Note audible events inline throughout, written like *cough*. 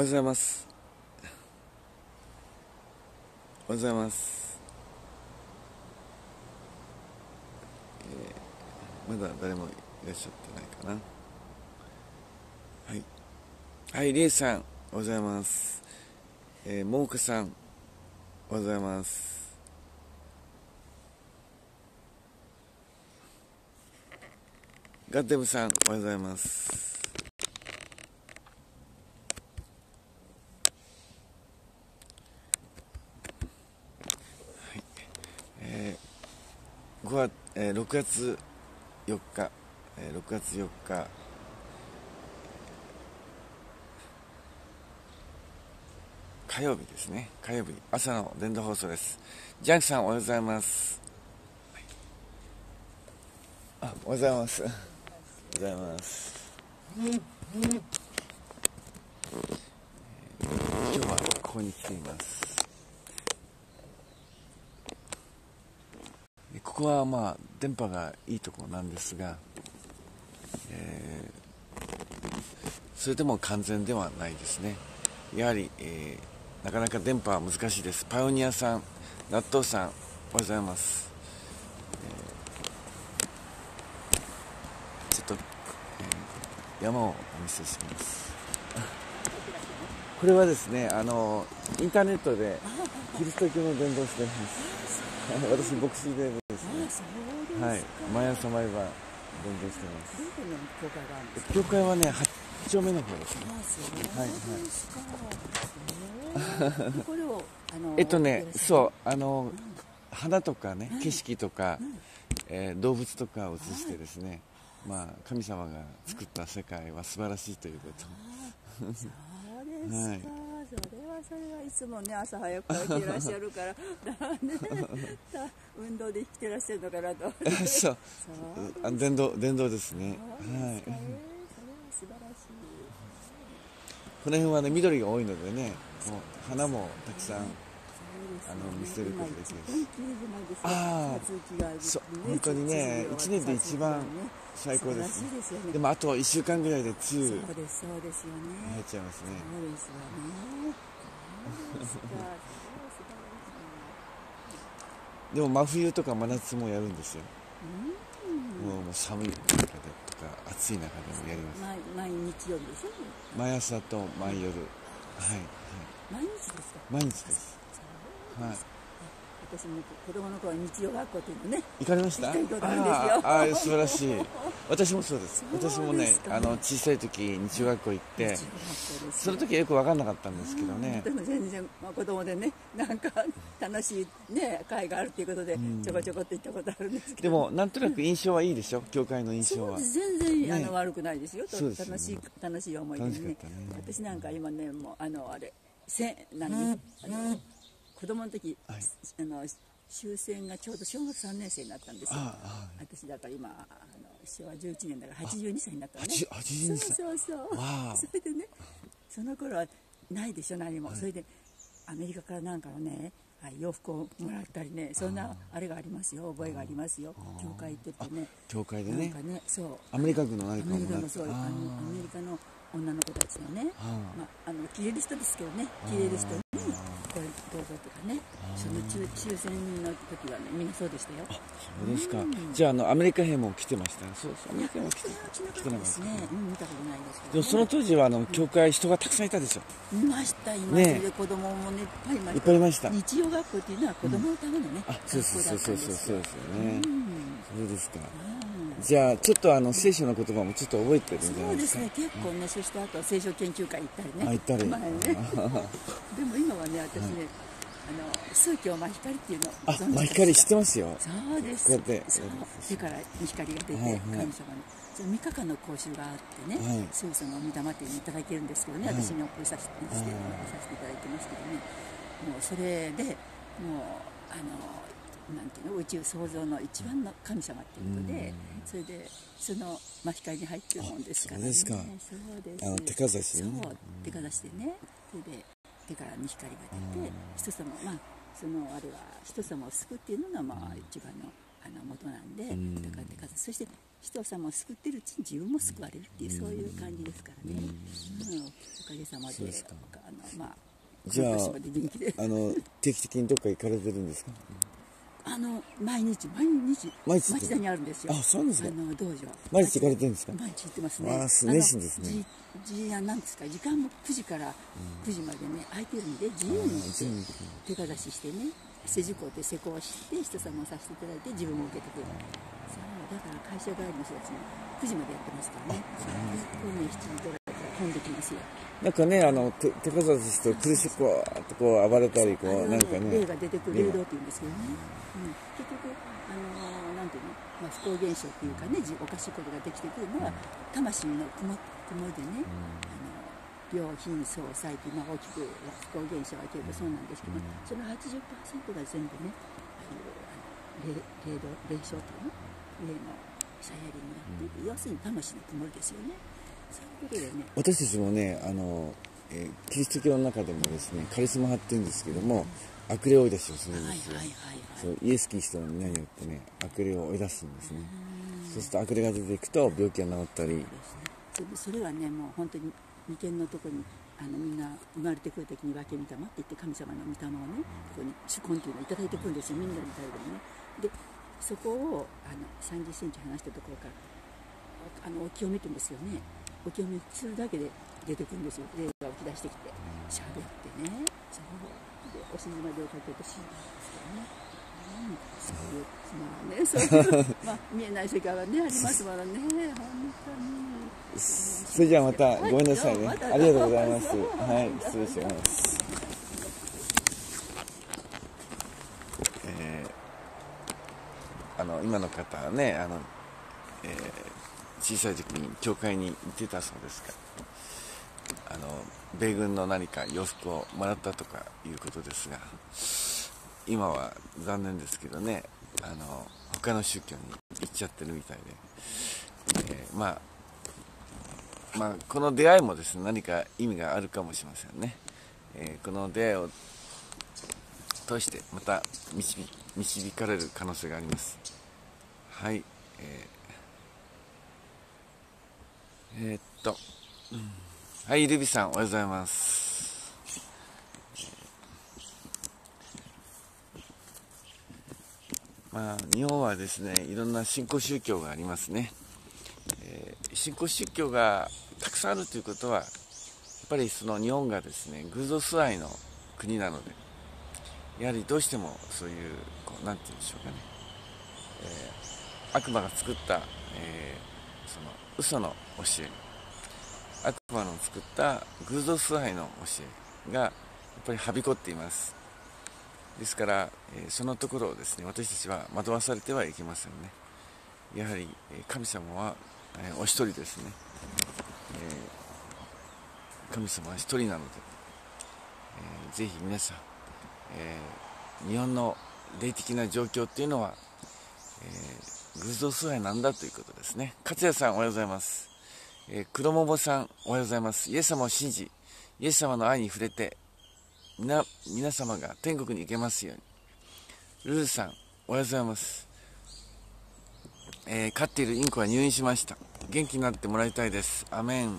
おはようございます。おはようございます、えーまだ誰もいらっしゃってないかな。はい。はいりえさんおはようございます。えー、もうかさんおはようございます。ガッデブさんおはようございますえー5月えー6月4日、えー6月4日。火曜日ですね。火曜日朝の電動放送です。ジャンクさんおはようございます。あおはようございます。おはようございます、今日はここに来ています。ここはまあ電波がいいところなんですが、えーそれでも完全ではないですね。やはり、えーなかなか電波は難しいです。パイオニアさん納豆さんおはようございます、えーちょっと、えー山をお見せします。*laughs* これはですねあのインターネットでキリスト教の伝道してます。私牧師でですね。はい、毎朝毎晩伝道してます。どこに教会があるんですか？教会はね8丁目の方ですね。はいはい。これをあの *laughs* えっとねう。そうあの花とかね景色とか、えー動物とかを映してですね、まあ神様が作った世界は素晴らしいということ。*laughs* はいそれはいつもね朝早く起きてらっしゃるから *laughs* 運動で生きてらっしゃるのかなと。そうあ電動電動ですねはいそれは素晴らしい。この辺はね緑が多いのでねこう花もたくさんそうですねあの見せることできる今一番綺麗じゃないですか。あー夏雪がねそう本当にね一年で一番最高ですでもあと1週間ぐらいで梅雨そうですそうですよね。入っちゃいますねそうですよね。でも真冬とか真夏もやるんですよ。うん。もうもう寒い中でとか暑い中でもやります。毎毎日曜日でしょ。毎朝と毎夜。はい、はい、毎日ですか？毎日です。はい私も子供の頃日曜学校っていうのね。行かれました？行ったことあるんですよ。あ素晴らしい。私もそうです。*laughs* そうですか？私もねあの小さい時日曜学校行って日曜学校です。その時はよく分かんなかったんですけどね。でも全然、まあ、子供でねなんか楽しいね会があるっていうことでん。ちょこちょこっと行ったことあるんですけど。でもなんとなく印象はいいでしょ？教会の印象は。全然、ね。あの悪くないですよ。とそうですよね。楽しい楽しい思い出でね。楽しかったね。私なんか今ねもうあのあれせ何？あの子供の時、はい。あの終戦がちょうど小学3年生になったんですよ。ああ私だから今あの昭和11年だから82歳になったのね。あ82歳。そうそうそう。それでねその頃はないでしょ何も、それでアメリカからなんかのねはい洋服をもらったりねそんなあれがありますよ。覚えがありますよ。教会行っててね。教会でね。なんかねそう。アメリカ軍の何アかもらってメリカのそうアメリカの女の子たちのね、まあ、あの着れる人ですけどね。着れる人にこれどうぞとかねその中終戦の時はねみんなそうでしたよ。そうですか。じゃああのアメリカ兵も来てました。そうそうアメリカ兵も来て。来てなかった。ですね、うん、見たことないですけど、ね、でもその当時はあの教会人がたくさんいたでしょ。いましたいまね。したで子供もねいっぱいいまいした。っぱいいました。日曜学校っていうのは子供のためのね、あそうそうそうそうそうそううですよね。うん。そうですかじゃあちょっとあの聖書の言葉もちょっと覚えてるんじゃそないうでか？ですすね結構ね、そしてあとは聖書研究会行ったりね。あ行ったり。前ね。*laughs* でも今はね私ね、あの宗教真光っていうのあご存知ってまますよ。そうです。こうやってそう。手から光が出て、はいはい。神様にその3日間の講習があってね、はい。すぐその御霊っていうのいただけるんですけどね、はい。私に送りさせてしてさせていただいてますけどね。もうそれでもうあのなんていうの宇宙創造の一番の神様っていうことで、それでその真光に入ってるもんですからね。あそうですあの手かざしね。そう手かざしてね。それで手からに光が出て、人様まあそのあれは人様を救うっていうのがまあ一番のあの元なんで、だからって数そして人様を救ってるうちに自分も救われるっていう、そういう感じですからね、うん。おかげさまであのまあじゃああの定期的にどっか行かれてるんですか？あの毎日毎日毎日？町田にあるんですよ。あそうですかあの道場。毎日行かれてるんですか？毎日行ってますね。あ熱心ですね。じじなんですか？時間も9時から9時までね空いてるんで自由に手かざししてね施工って施工して人様をさせていただいて自分も受けてくる。そうだから会社帰りの人たちも9時までやってますからね。そうね。7時ぐらい飛んできますよ。なんかね、あの手手かざしと苦しくこうこう暴れたりこう、なんかね。霊が出てくる霊道って言うんですけどね、うん、結局あのなんていうの、まあ、不幸現象っていうかねおかしいことができてくるのは、魂の曇曇りでね、あの病貧相細菌、まあ、大きく不幸現象は結構そうなんですけど、その80%が全部ねあの霊霊道霊障というの霊のさやりになっていて、要するに魂の曇りですよね。私たちもねあの、えー、キリスト教の中でもですねカリスマ派っていうんですけども、うん、悪霊追い出しをするんですよ、そうイエス・キリストの皆によってね悪霊を追い出すんですね。そうすると悪霊が出ていくと病気が治ったり。それはねもう本当に眉間のとこにあのみんな生まれてくる時に分け御霊って言って神様の御霊をねここに主根っていうのを頂いてくるんですよ。みんなみたいでね。でそこをあの3 0センチ離したところからあのお清めてんですよねお清めするだけで出てくるんですよ。霊が起き出してきて。喋ってね。そう。でおしまでをかけて死ぬんですけどね、うん、そういうまあねそういう *laughs* まあ見えない世界はねありますものね。本当に。それじゃあまたごめんなさいね、はい、ありがとうございます。はい。失礼します。えー、あの今の方はねあの、えー小さい時に教会に行ってたそうですがあの米軍の何か洋服をもらったとかいうことですが今は残念ですけどねあの他の宗教に行っちゃってるみたいで、えー、まあまあ、この出会いもですね何か意味があるかもしれませんね、えー、この出会いを通してまた導かれる可能性があります。はい、えーえー、っと、はい、ルビさん、おはようございます。まあ、日本はですね、いろんな新興宗教がありますね。えー、新興宗教がたくさんあるということは、やっぱりその日本がですね、偶像崇拝の国なので、やはりどうしてもそういう、こう、なんて言うんでしょうかね、えー、悪魔が作った、えー、その嘘の教え。悪魔の作った偶像崇拝の教えがやっぱりはびこっています。ですから、えそのところをですね私たちは惑わされてはいけませんね。やはり、え神様は、えお一人ですね、え神様は一人なので、えー、ぜひ皆さん、え、日本の霊的な状況っていうのは、偶像崇拝なんだということですね。勝也さんおはようございます。えー、黒桃さんおはようございます。イエス様を信じ、イエス様の愛に触れて、皆、皆様が天国に行けますように。ルルさんおはようございます。えー、飼っているインコは入院しました。元気になってもらいたいです。アメン。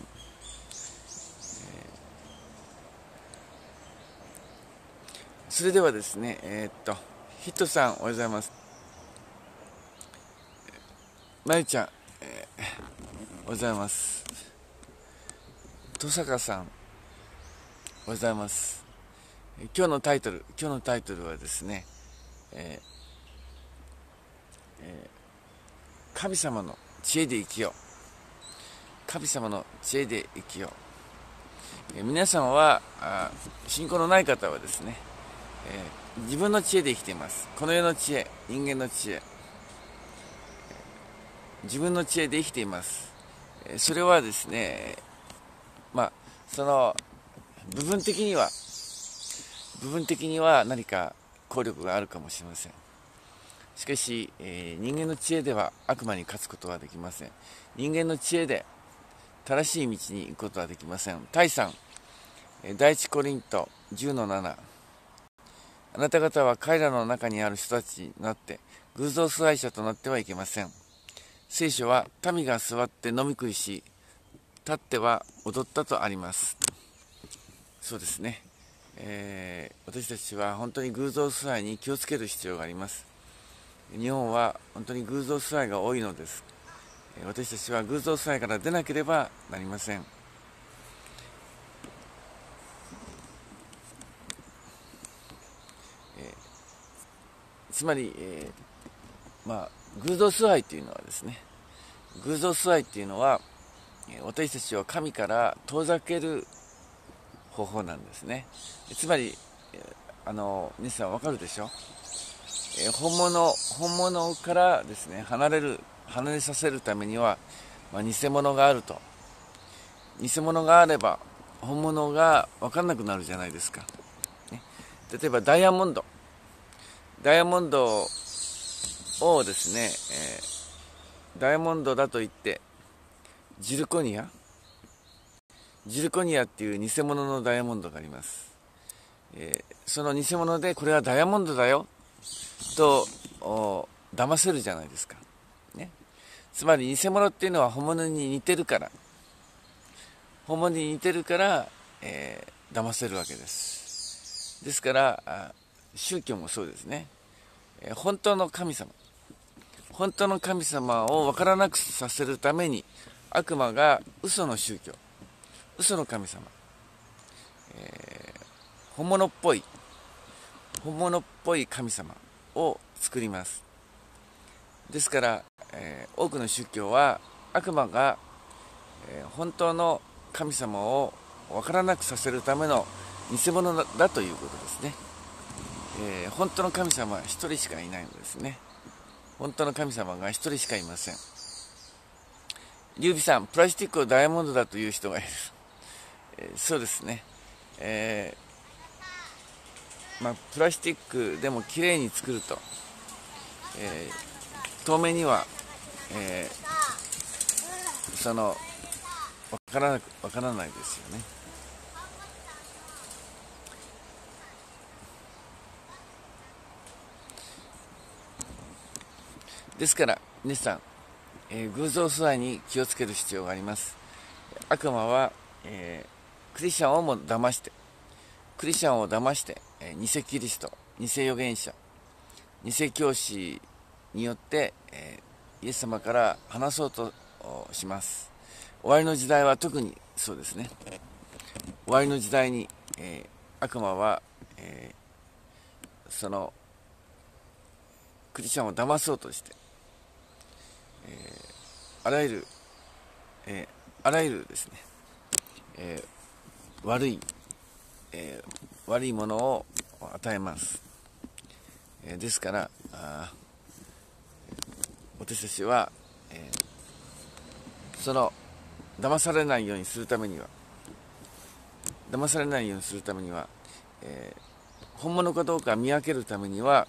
それではですね、えー、っと、ヒットさんおはようございます。まゆちゃん、えー、おはようございます。登坂さん、おはようございます。今日のタイトル、今日のタイトルはですね、えーえー、神様の知恵で生きよう。神様の知恵で生きよう。えー、皆様はあ、信仰のない方はですね、えー、自分の知恵で生きています。この世の知恵、人間の知恵、自分の知恵で生きています。それはですねまあその部分的には部分的には何か効力があるかもしれません。しかし、えー、人間の知恵では悪魔に勝つことはできません。人間の知恵で正しい道に行くことはできません。第3第一コリント10の7あなた方は彼らの中にある人たちになって偶像崇拝者となってはいけません。聖書は民が座って飲み食いし立っては踊ったとあります。そうですね、えー、私たちは本当に偶像崇拝に気をつける必要があります。日本は本当に偶像崇拝が多いのです。私たちは偶像崇拝から出なければなりません。つまり、えー、まあ、偶像崇拝というのはですね偶像崇拝っていうのは私たちを神から遠ざける方法なんですね。つまりあの皆さんわかるでしょ、本物本物からですね離れる離れさせるためには、まあ、偽物があると。偽物があれば本物が分かんなくなるじゃないですか、ね、例えばダイヤモンド。ダイヤモンドをですね、えー、ダイヤモンドだと言ってジルコニア？ジルコニアっていう偽物のダイヤモンドがあります、えー、その偽物でこれはダイヤモンドだよと騙せるじゃないですか、ね、つまり偽物っていうのは本物に似てるから。本物に似てるから、えー、騙せるわけです。ですから宗教もそうですね、え本当の神様。本当の神様を分からなくさせるために悪魔が嘘の宗教嘘の神様、えー、本物っぽい本物っぽい神様を作りますですから、えー、多くの宗教は悪魔が、えー、本当の神様を分からなくさせるための偽物だということですね。えー、本当の神様は1人しかいないのですね本当の神様が1人しかいません。劉備さんプラスチックをダイヤモンドだという人がいる、えー、そうですね、えー、まあ、プラスチックでもきれいに作ると、え透明には、えその分からなく分からないですよね。ですから皆さん、えー、偶像崇拝に気をつける必要があります。悪魔は、えー、クリスチャンをも騙してクリスチャンを騙して、えー、偽キリスト偽預言者偽教師によって、えイエス様から話そうとします。終わりの時代は特にそうですね。終わりの時代に、え悪魔は、えそのクリスチャンを騙そうとしてえー、あらゆる、えー、あらゆるですね、えー、悪い、え悪いものを与えます、えですからあ私たちは、えその騙されないようにするためには騙されないようにするためには、え本物かどうか見分けるためには、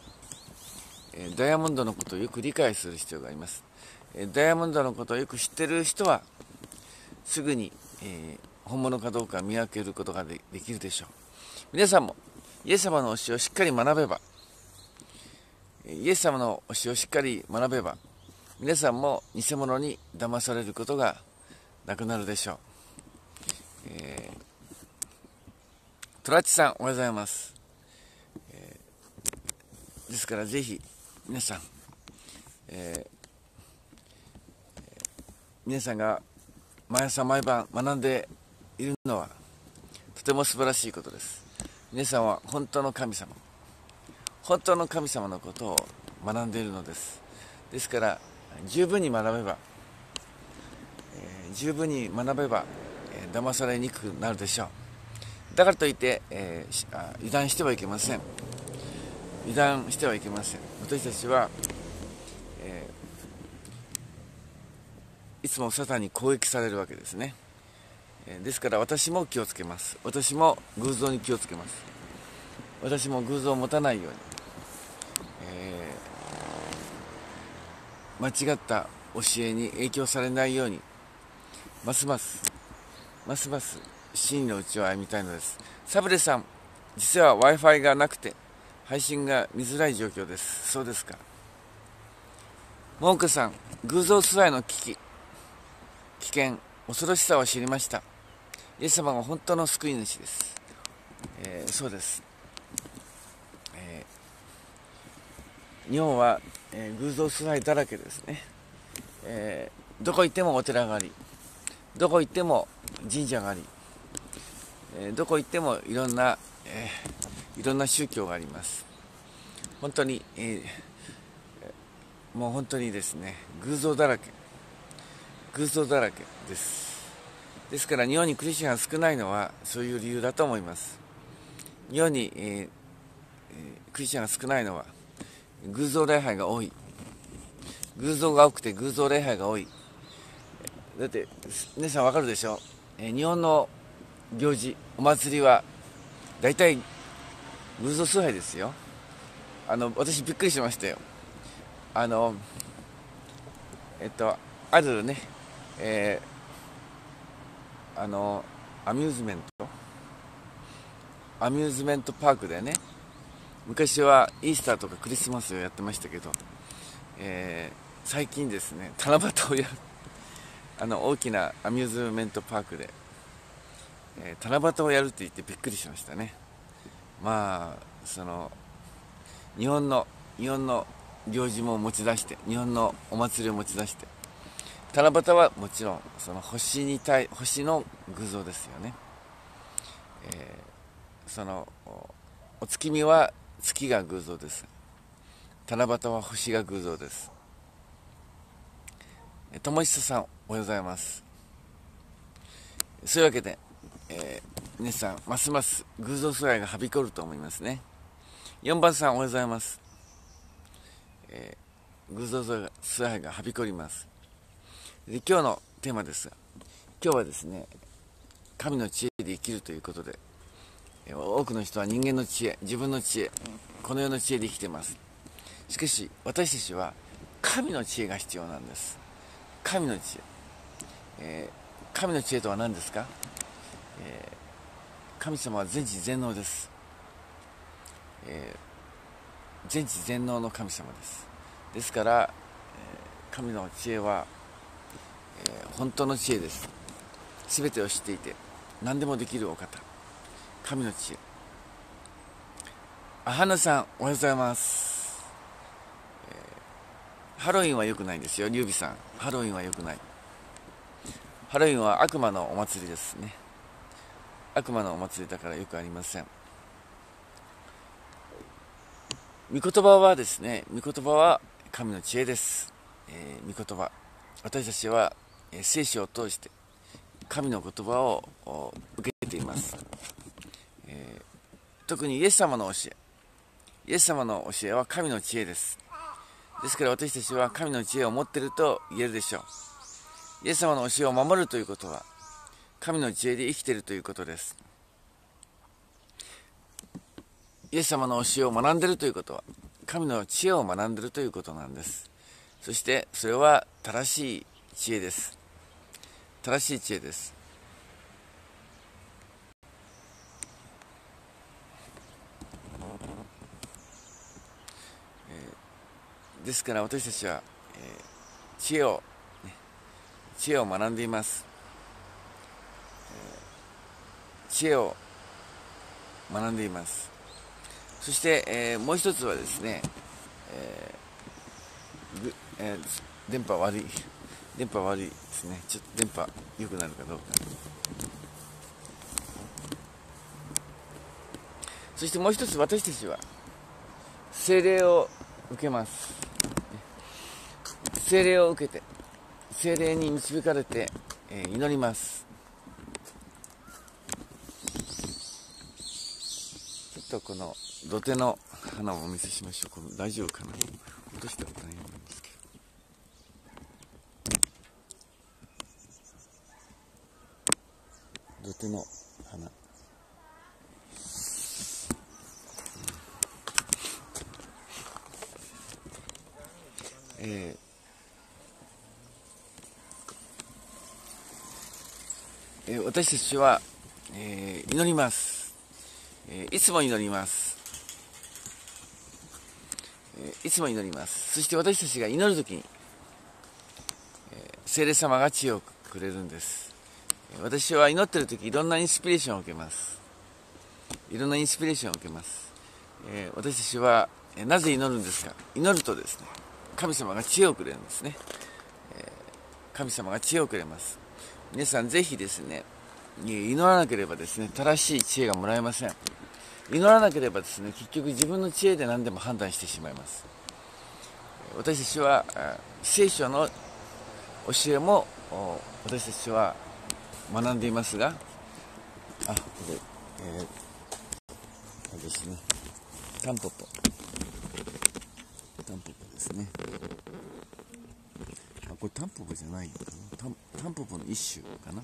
えダイヤモンドのことをよく理解する必要があります。ダイヤモンドのことをよく知ってる人はすぐに、えー、本物かどうか見分けることができるでしょう。皆さんもイエス様の教えをしっかり学べばイエス様の教えをしっかり学べば皆さんも偽物に騙されることがなくなるでしょう、えー、トラッチさんおはようございます、えー、ですからぜひ皆さん、えー皆さんが毎朝毎晩学んでいるのはとても素晴らしいことです。皆さんは本当の神様。本当の神様のことを学んでいるのです。ですから十分に学べば、えー、十分に学べば、えー、騙されにくくなるでしょう。だからといって、えー、油断してはいけません。油断してはいけません。私たちはいつもサタンに攻撃されるわけですね。ですから私も気をつけます。私も偶像に気をつけます。私も偶像を持たないように、えー、間違った教えに影響されないように。ますますますます真の内を歩みたいのです。サブレさん実は w i f i がなくて配信が見づらい状況です。そうですか。桃子さん偶像崇拝の危機危険恐ろしさを知りました。イエス様が本当の救い主です、えー、そうです、えー、日本は、えー、偶像崇拝だらけですね、えどこ行ってもお寺がありどこ行っても神社があり、えどこ行ってもいろんな、えいろんな宗教があります。本当に、えもう本当にですね偶像だらけ。偶像だらけです。ですから日本にクリスチャンが少ないのはそういう理由だと思います。日本に、えー、クリスチャンが少ないのは偶像礼拝が多い。偶像が多くて偶像礼拝が多い。だって皆さんわかるでしょ、えー、日本の行事お祭りは大体偶像崇拝ですよ。あの私びっくりしましたよ。あのえっとあるねえー、あのアミューズメント？アミューズメントパークでね。昔はイースターとかクリスマスをやってましたけど、えー、最近ですね七夕をやる。あの大きなアミューズメントパークで、えー、七夕をやるって言ってびっくりしましたね。まあその日本の日本の行事も持ち出して日本のお祭りを持ち出して。七夕はもちろんその星に対星の偶像ですよね、えー、そのお月見は月が偶像です。七夕は星が偶像です。友久さんおはようございます。そういうわけで、えー、皆さんますます偶像崇拝がはびこると思いますね。4番さんおはようございます、えー、偶像崇拝がはびこります。で今日のテーマです。が今日はですね神の知恵で生きるということで多くの人は人間の知恵自分の知恵この世の知恵で生きてます。しかし私たちは神の知恵が必要なんです。神の知恵、えー、神の知恵とは何ですか、えー、神様は全知全能です、えー、全知全能の神様です。ですから、え神の知恵は、え本当の知恵です全てを知っていて何でもできるお方神の知恵あはなさんおはようございますハロウィンは良くないんですよ、劉備さん。ハロウィンは良くない。ハロウィンは悪魔のお祭りですね。悪魔のお祭りだからよくありません。御言葉はですね、御言葉は神の知恵です。えー、御言葉。私たちは、聖書を通して神の言葉を受けています、えー、特にイエス様の教え。イエス様の教えは神の知恵です。ですから私たちは神の知恵を持っていると言えるでしょう。イエス様の教えを守るということは、神の知恵で生きているということです。イエス様の教えを学んでいるということは、神の知恵を学んでいるということなんです。そしてそれは正しい知恵です。正しい知恵です。ですから私たちは、えー、知恵を、ね、知恵を学んでいます、えー、知恵を学んでいます。そして、えー、もう一つはですね、えーえー、電波悪い。電波悪いですね。ちょっと電波良くなるかどうか。そしてもう一つ私たちは精霊を受けます。精霊を受けて精霊に導かれて、えー、祈ります。ちょっとこの土手の花をお見せしましょう。この大丈夫かな。落としたことないんですけど土手の花。えー。えー、私たちは、えー、祈ります、えー、いつも祈ります、えいつも祈ります。そして私たちが祈る時に、え聖霊様が知恵をくれるんです。私は祈ってる時いろんなインスピレーションを受けます。いろんなインスピレーションを受けます、え私たちは、えなぜ祈るんですか？祈るとですね神様が知恵をくれるんですね、え神様が知恵をくれます。皆さんぜひですね祈らなければですね正しい知恵がもらえません。祈らなければですね結局自分の知恵で何でも判断してしまいます。私たちは聖書の教えも私たちは学んでいますがあこれ、えー、あれですね。タンポポ。タンポポですね。あこれタンポポじゃないのかな？タンタンポポの一種かな？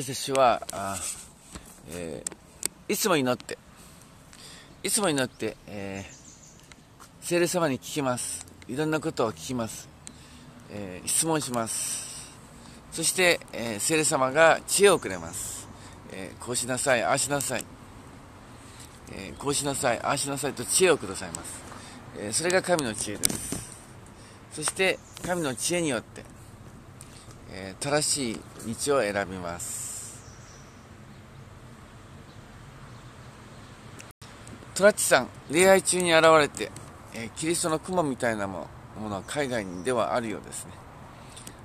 私たちはあ、えー、いつも祈っていつも祈って、えー、聖霊様に聞きます。いろんなことを聞きます、えー、質問します。そして、えー、聖霊様が知恵をくれます、え、こうしなさいああしなさい、え、こうしなさいああしなさいと知恵をくださいます、え、それが神の知恵です。そして神の知恵によってえ、正しい道を選びます。トラッチさん恋愛中に現れて、えー、キリストの雲みたいなものは海外にではあるようですね。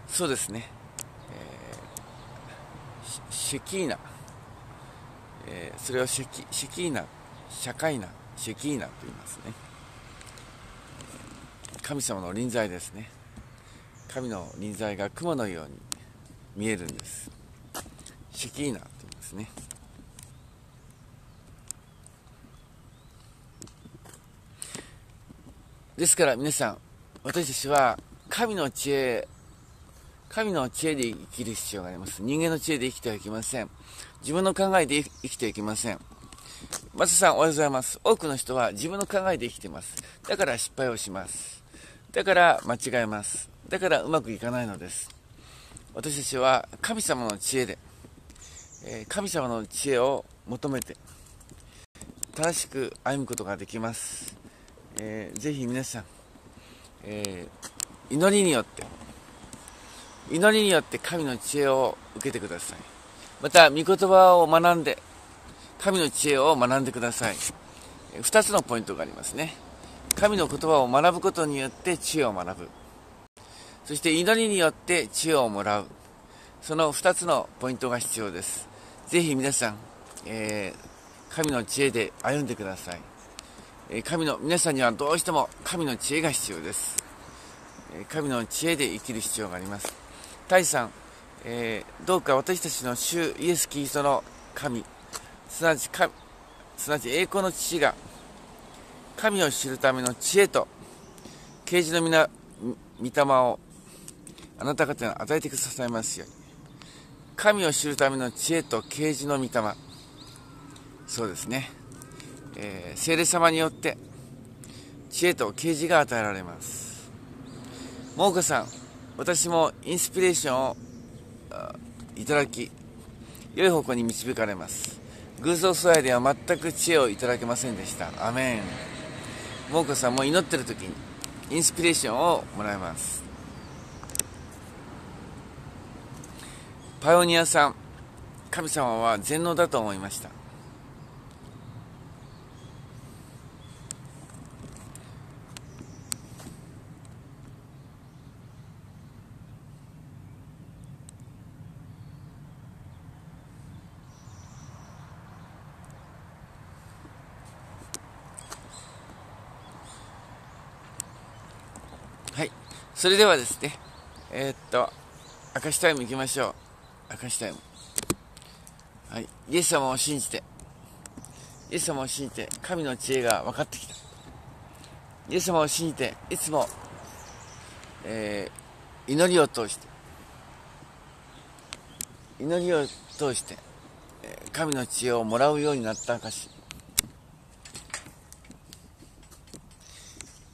そうですね、えー、シェキーナ、えー、それをシェキシェキーナ。社会な。シェキーナと言いますね。神様の臨在ですね。神の臨在が雲のように見えるんです。シェキーナと言いますね。ですから皆さん私たちは神の知恵神の知恵で生きる必要があります。人間の知恵で生きてはいけません。自分の考えで生きてはいけません。松さんおはようございます。多くの人は自分の考えで生きています。だから失敗をします。だから間違えます。だからうまくいかないのです。私たちは神様の知恵で、え神様の知恵を求めて正しく歩むことができます、えー、ぜひ皆さん、えー、祈りによって祈りによって神の知恵を受けてくださいまた御言葉を学んで神の知恵を学んでください2つのポイントがありますね神の言葉を学ぶことによって知恵を学ぶそして祈りによって知恵をもらう。その2つのポイントが必要です。ぜひ皆さん、えー、神の知恵で歩んでください。神の、皆さんにはどうしても神の知恵が必要です。神の知恵で生きる必要があります。大さん、えどうか私たちの主イエス・キリストの神、すなわち神、すなわち栄光の父が、神を知るための知恵と、啓示の皆、御霊をあなた方に与えてくださいますように神を知るための知恵と啓示の御霊そうですね、えー、聖霊様によって知恵と啓示が与えられます。桃子さん私もインスピレーションをいただき良い方向に導かれます。偶像素材では全く知恵をいただけませんでした。アメン。桃子さんも祈ってる時にインスピレーションをもらいます。パイオニアさん神様は全能だと思いましたはいそれではですねえー、っと明石タイム行きましょう。明かしたいはい、イエス様を信じて、イエス様を信じて、神の知恵が分かってきた。イエス様を信じて、いつも、えー、祈りを通して、祈りを通して、神の知恵をもらうようになった証。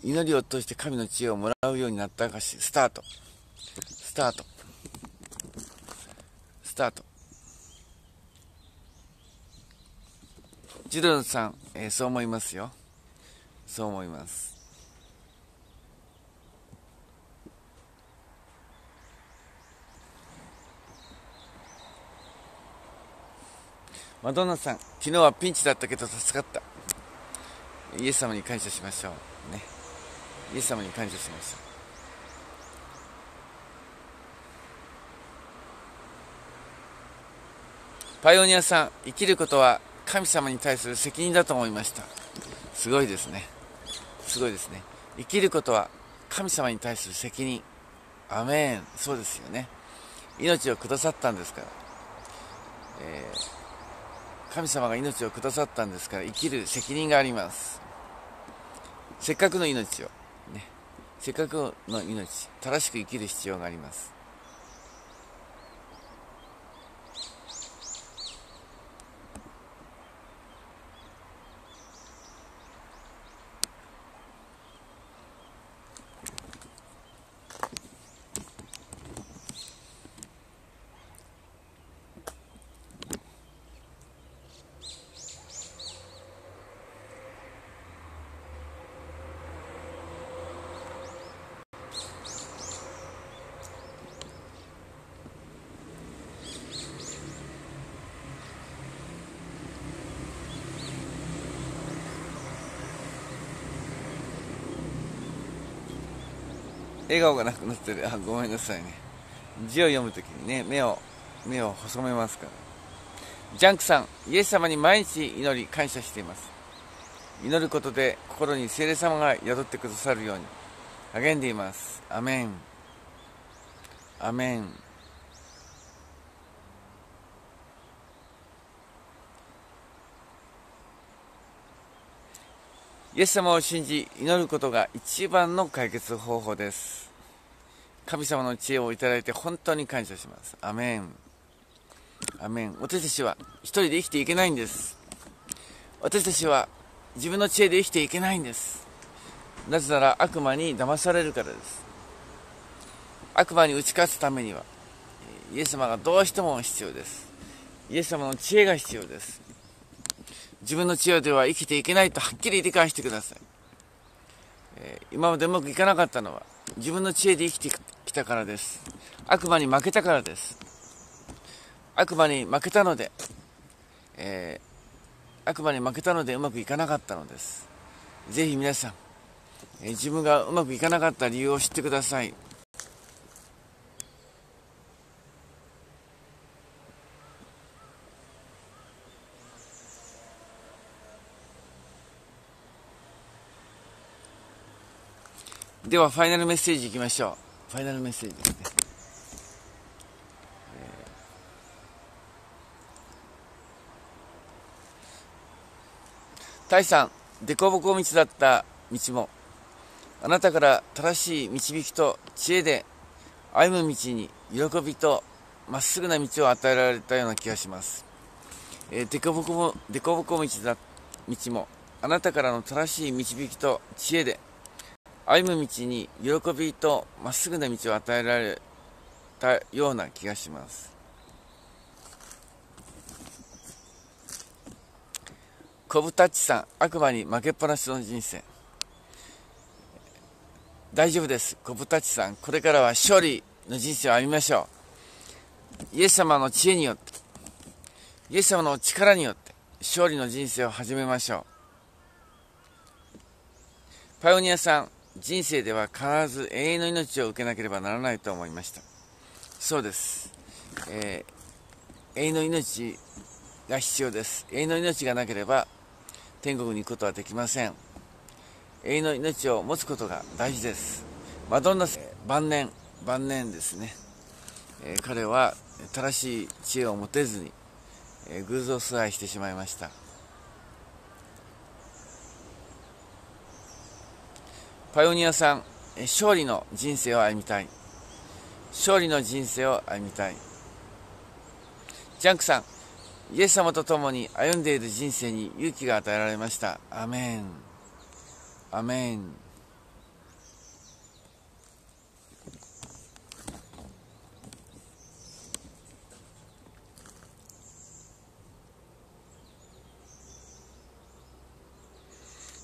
祈りを通して神の知恵をもらうようになった証スタートスタートスタートジドルさん、えー、そう思いますよそう思いますマドンナさん、昨日はピンチだったけど助かった。イエス様に感謝しましょう。ね。イエス様に感謝しましょう。パイオニアさん、生きることは神様に対する責任だと思いました。すごいですね。すごいですね。生きることは神様に対する責任。アメン。そうですよね。命をくださったんですから。えー神様が命をくださったんですから生きる責任がありますせっかくの命をね。せっかくの命正しく生きる必要があります。笑顔がなくなってる。あごめんなさいね。字を読むときにね目を目を細めますから。ジャンクさんイエス様に毎日祈り感謝しています。祈ることで心に聖霊様が宿ってくださるように励んでいます。アメン。アメン。イエス様を信じ祈ることが一番の解決方法です。神様の知恵をいただいて本当に感謝します。アメン。アメン。私たちは一人で生きていけないんです。私たちは自分の知恵で生きていけないんです。なぜなら悪魔に騙されるからです。悪魔に打ち勝つためにはイエス様がどうしても必要です。イエス様の知恵が必要です。自分の知恵では生きていけないとはっきり理解してください、えー、今までうまくいかなかったのは自分の知恵で生きてきたからです。悪魔に負けたからです。悪魔に負けたので、えー、悪魔に負けたのでうまくいかなかったのです。ぜひ皆さん、えー、自分がうまくいかなかった理由を知ってください。ではファイナルメッセージいきましょうファイナルメッセージですね、えー、タイさん凸凹道だった道もあなたから正しい導きと知恵で歩む道に喜びとまっすぐな道を与えられたような気がします。えー、凸凹も、凸凹道だ、道も、あなたからの正しい導きと知恵で歩む道に喜びとまっすぐな道を与えられたような気がします。コブタッチさん悪魔に負けっぱなしの人生。大丈夫です。コブタッチさんこれからは勝利の人生を歩みましょう。イエス様の知恵によってイエス様の力によって勝利の人生を始めましょう。パイオニアさん人生では必ず永遠の命を受けなければならないと思いました。そうです、えー、永遠の命が必要です。永遠の命がなければ天国に行くことはできません。永遠の命を持つことが大事です。マドンナ晩年晩年ですね、えー、彼は正しい知恵を持てずに、えー、偶像崇拝してしまいました。パイオニアさん勝利の人生を歩みたい。勝利の人生を歩みたい。ジャンクさんイエス様と共に歩んでいる人生に勇気が与えられました。アメン。アメン。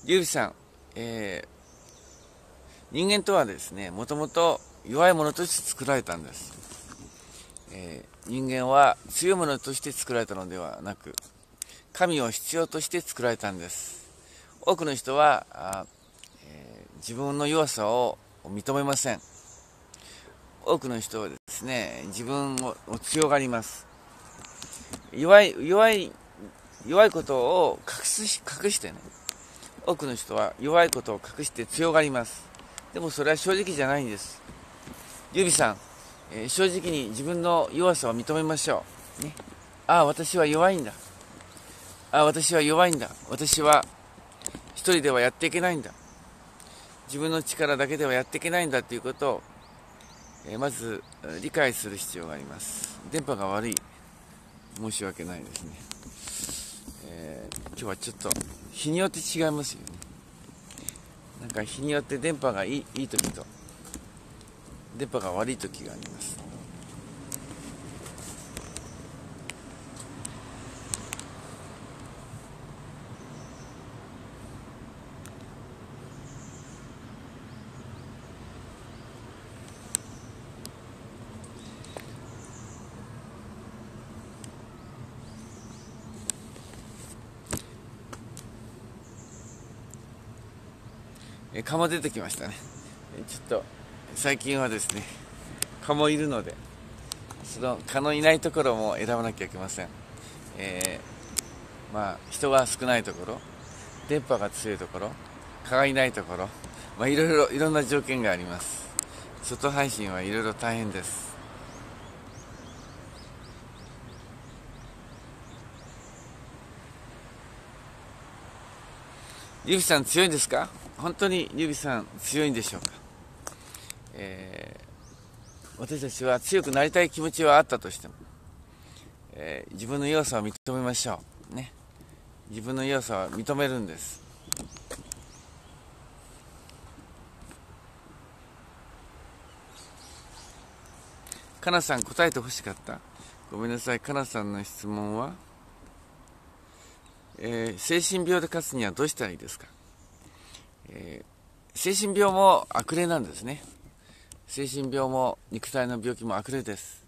ゆうびさん、えー人間とはですねもともと弱いものとして作られたんです、えー、人間は強いものとして作られたのではなく神を必要として作られたんです。多くの人はあ、えー、自分の弱さを認めません。多くの人はですね自分を強がります。弱い弱い弱いことを隠し隠してね。多くの人は弱いことを隠して強がります。でもそれは正直じゃないんです。ユビさん、えー、正直に自分の弱さを認めましょう、ね、ああ私は弱いんだ。ああ私は弱いんだ。私は一人ではやっていけないんだ。自分の力だけではやっていけないんだ。ということを、えー、まず理解する必要があります。電波が悪い。申し訳ないですね、えー、今日はちょっと日によって違いますよね。なんか日によって電波がいいいい時と電波が悪い時がありますえ蚊も出てきましたね。ちょっと最近はですね蚊もいるのでその蚊のいないところも選ばなきゃいけません、えー、まあ人が少ないところ電波が強いところ蚊がいないところまあいろいろいろんな条件があります。外配信はいろいろ大変です。ゆびさん強いですか？本当にゆびさん強いんでしょうか、えー、私たちは強くなりたい気持ちはあったとしても、えー、自分の弱さを認めましょうね。自分の弱さは認めるんです。かなさん答えてほしかった？ごめんなさい。かなさんの質問はえー、精神病で勝つにはどうしたらいいですか、えー、精神病も悪霊なんですね。精神病も肉体の病気も悪霊です。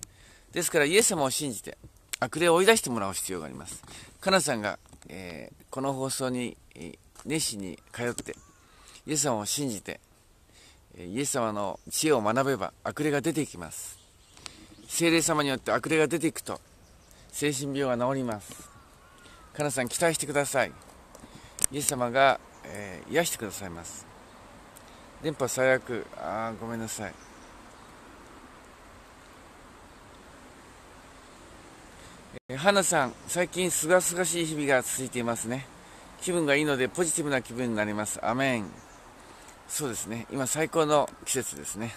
ですからイエス様を信じて悪霊を追い出してもらう必要があります。かなさんが、えー、この放送に、え熱心に通ってイエス様を信じてイエス様の知恵を学べば悪霊が出ていきます。精霊様によって悪霊が出ていくと精神病が治ります。かなさん期待してください。イエス様が、えー、癒してくださいます。電波最悪。あごめんなさい。えー、花さん最近すがすがしい日々が続いていますね。気分がいいのでポジティブな気分になります。アメン。そうですね。今最高の季節ですね。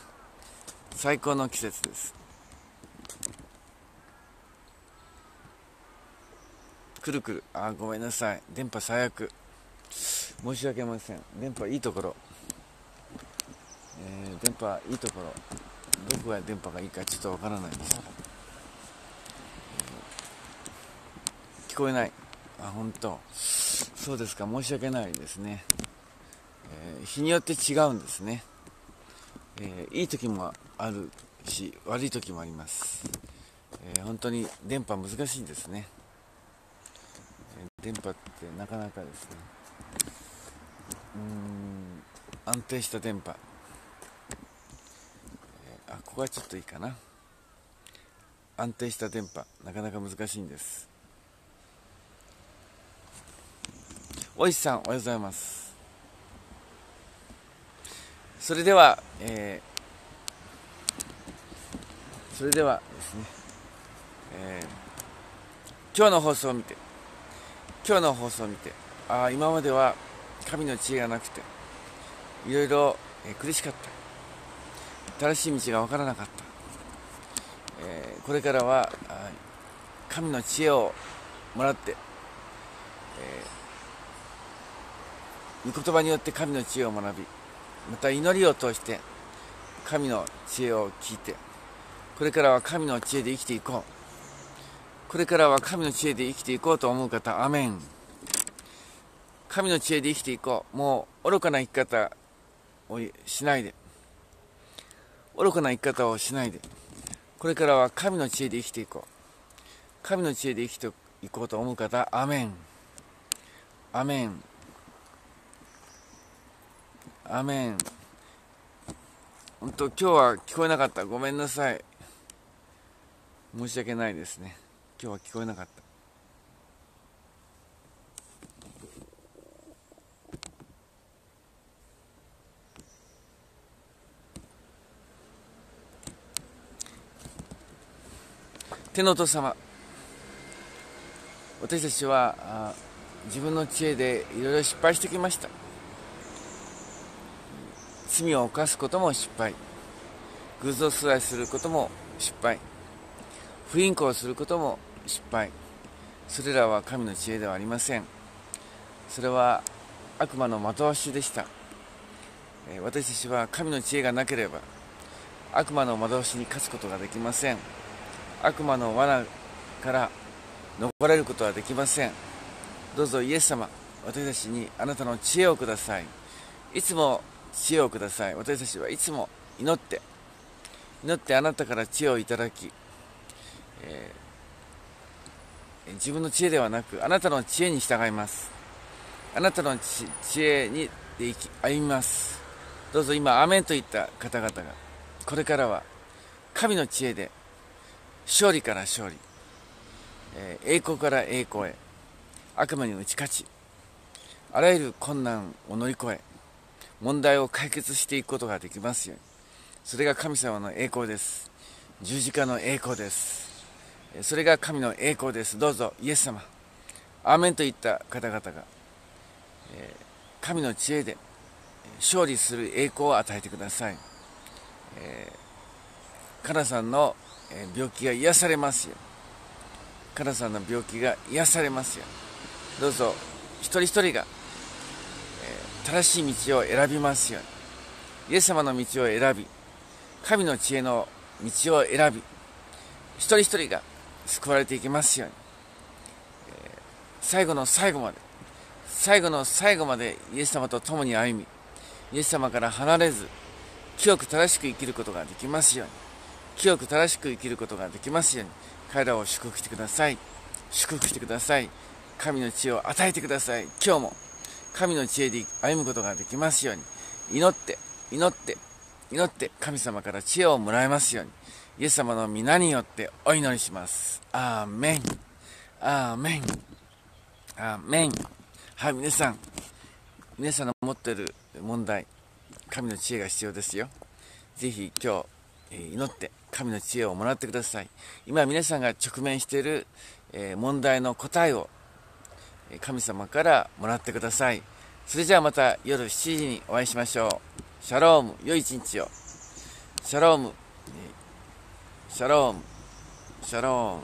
最高の季節です。くるくる。あごめんなさい。電波最悪。申し訳ありません。電波いいところ、えー、電波いいところ。どこが電波がいいかちょっとわからないです、えー、聞こえない。あ本当。そうですか。申し訳ないですね、えー、日によって違うんですね、えいい時もあるし悪い時もあります、え本当に電波難しいですね。電波ってなかなかですね。うん。安定した電波、えー、あここはちょっといいかな。安定した電波。なかなか難しいんです。おいしさんおはようございます。それでは、えー、それではですね、えー、今日の放送を見て。今日の放送を見て。ああ今までは神の知恵がなくていろいろ、苦しかった。正しい道が分からなかった、え、これからは神の知恵をもらって、えー、御言葉によって神の知恵を学びまた祈りを通して神の知恵を聞いてこれからは神の知恵で生きていこう。これからは神の知恵で生きていこうと思う方、アメン。神の知恵で生きていこう。もう愚かな生き方をしないで。愚かな生き方をしないで。これからは神の知恵で生きていこう。神の知恵で生きていこうと思う方アメン。アメン。アメン。本当今日は聞こえなかった。ごめんなさい。申し訳ないですね。今日は聞こえなかった。天のお父様。私たちは自分の知恵でいろいろ失敗してきました。罪を犯すことも失敗。偶像崇拝することも失敗。不倫行することも失敗。それらは神の知恵ではありません。それは悪魔の的わしでした。私たちは神の知恵がなければ悪魔の惑わしに勝つことができません。悪魔の罠から逃れることはできません。どうぞイエス様私たちにあなたの知恵をください。いつも知恵をください。私たちはいつも祈って祈ってあなたから知恵をいただき、えー、自分の知恵ではなくあなたの知恵に従います。あなたの知恵にでき歩みます。どうぞ今アメンといった方々がこれからは神の知恵で勝利から勝利、えー、栄光から栄光へ。悪魔に打ち勝ち。あらゆる困難を乗り越え問題を解決していくことができますように。それが神様の栄光です。十字架の栄光です。それが神の栄光です。どうぞイエス様。アーメンといった方々が、えー、神の知恵で勝利する栄光を与えてください、えー、カナさんの病気が癒されますよ。カナさんの病気が癒されますよ。どうぞ一人一人が、え、正しい道を選びますよイエス様の道を選び神の知恵の道を選び一人一人が救われていきますように、え、最後の最後まで最後の最後までイエス様と共に歩みイエス様から離れず清く正しく生きることができますように。清く正しく生きることができますように彼らを祝福してください。祝福してください。神の知恵を与えてください。今日も神の知恵で歩むことができますように。祈って祈って祈って神様から知恵をもらえますように。イエス様の皆によってお祈りします。アーメン。アーメン。アーメン。はい皆さん。皆さんの持ってる問題神の知恵が必要ですよ。ぜひ今日祈って神の知恵をもらってください。今皆さんが直面している問題の答えを神様からもらってください。それじゃあまた夜7時にお会いしましょう。シャローム良い一日を。シャロームシャロームシャローム